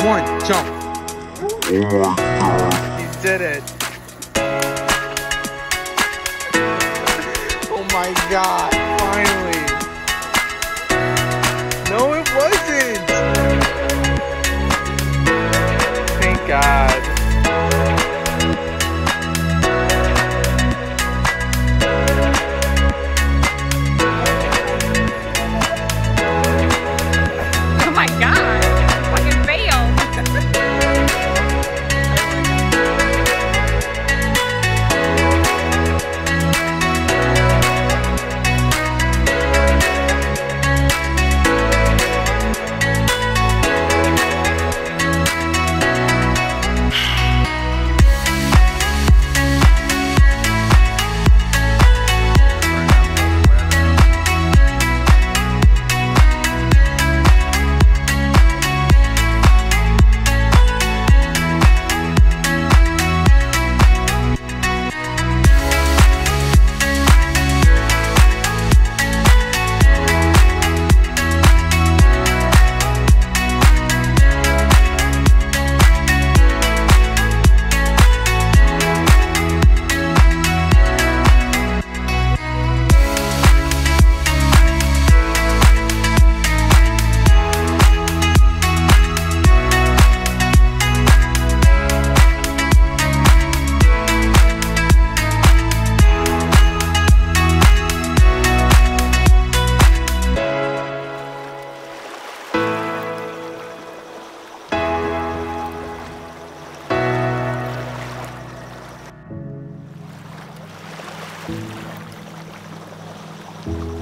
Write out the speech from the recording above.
One, jump. He did it. Oh my god, finally. Thank you.